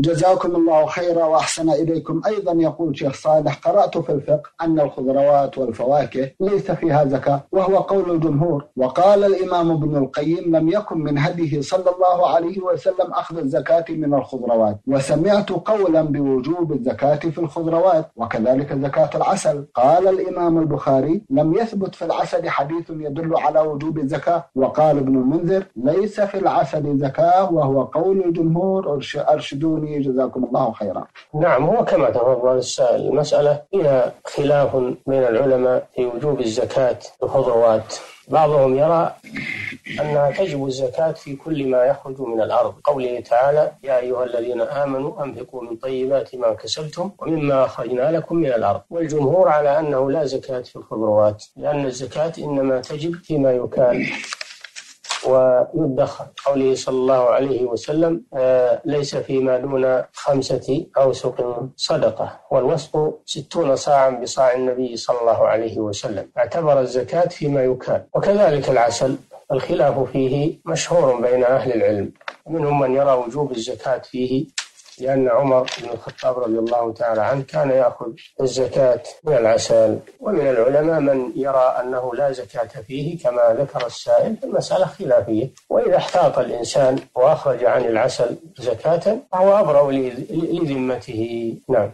جزاكم الله خيرا وأحسن إليكم. أيضا يقول شيخ صالح قرأت في الفقه أن الخضروات والفواكه ليس فيها زكاة وهو قول الجمهور. وقال الإمام ابن القيم لم يكن من هديه صلى الله عليه وسلم أخذ الزكاة من الخضروات. وسمعت قولا بوجوب الزكاة في الخضروات وكذلك زكاة العسل. قال الإمام البخاري لم يثبت في العسل حديث يدل على وجوب الزكاة. وقال ابن المنذر ليس في العسل زكاة. وهو قول الجمهور أرشدوني جزاكم الله خيرا. نعم هو كما تفضل السائل المسألة فيها خلاف بين العلماء في وجوب الزكاة الخضروات بعضهم يرى أنها تجب الزكاة في كل ما يخرج من الأرض. قوله تعالى يا أيها الذين آمنوا أنفقوا من طيبات ما كسبتم ومما أخرجنا لكم من الأرض. والجمهور على أنه لا زكاة في الخضروات لأن الزكاة إنما تجب فيما يكال ويدخر قوله صلى الله عليه وسلم آه ليس فيما دون خمسة أوسق صدقة والوسق ستون صاعا بصاع النبي صلى الله عليه وسلم. اعتبر الزكاة فيما يكال وكذلك العسل الخلاف فيه مشهور بين أهل العلم منهم من يرى وجوب الزكاة فيه لأن عمر بن الخطاب رضي الله تعالى عنه كان يأخذ الزكاة من العسل ومن العلماء من يرى أنه لا زكاة فيه كما ذكر السائل المسألة خلافية. وإذا احتاط الإنسان وأخرج عن العسل زكاة فهو أبرأ لذمته. نعم.